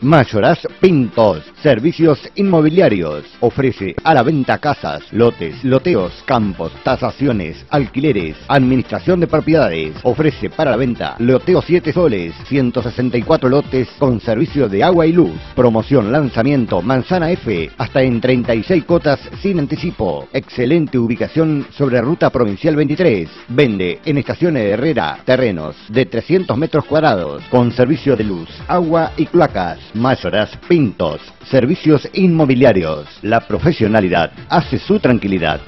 Mayoraz Pintos, servicios inmobiliarios. Ofrece a la venta casas, lotes, loteos, campos, tasaciones, alquileres, administración de propiedades. Ofrece para la venta loteo 7 soles, 164 lotes con servicio de agua y luz. Promoción lanzamiento Manzana F hasta en 36 cotas sin anticipo. Excelente ubicación sobre ruta provincial 23. Vende en estaciones de Herrera terrenos de 300 metros cuadrados con servicio de luz, agua y cloacas. Mayoras Pintos, servicios inmobiliarios. La profesionalidad hace su tranquilidad.